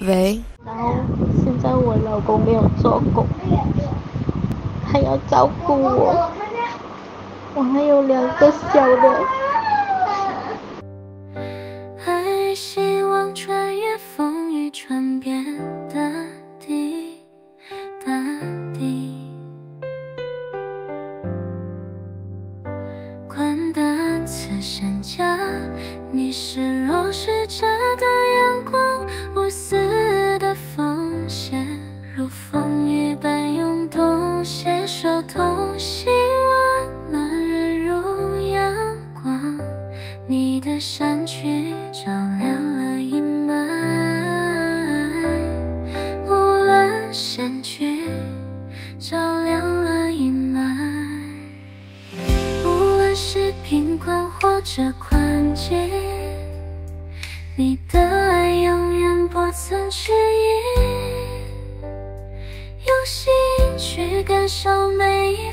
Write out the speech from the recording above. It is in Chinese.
喂。然后现在我老公没有做工，还要照顾我，我还有两个小的。还希望穿越风雨，传遍大地，大地。宽大此身家，你是落日下你的善举照亮了阴霾，无论险局，照亮了阴霾。无论是贫困或者困境，你的爱永远不曾迟疑。用心去感受每一。